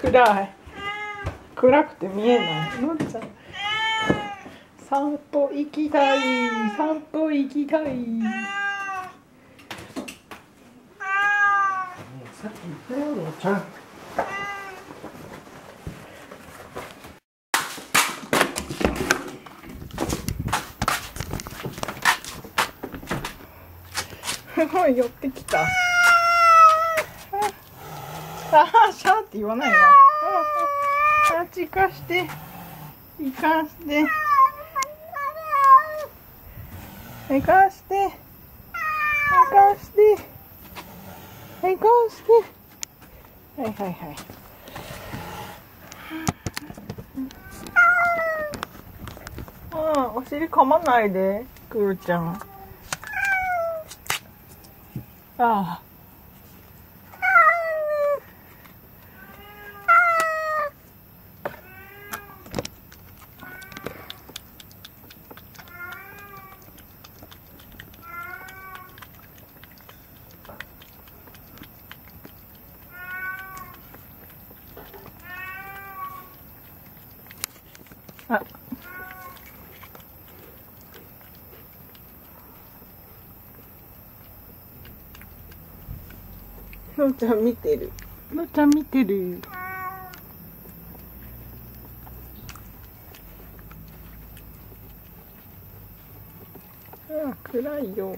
暗い。暗くて見えない。のんちゃん散歩行きたい。散歩行きたい。さっき言ったよのんちゃんすごい寄ってきた。ああ、シャーって言わないな。あっちかして。行かして。行かして。行かして。行かして。はいはいはい。ああ、お尻噛まないで、くるちゃん。ああ。あのんちゃん見てる。のんちゃん見てる。ああ、暗いよ。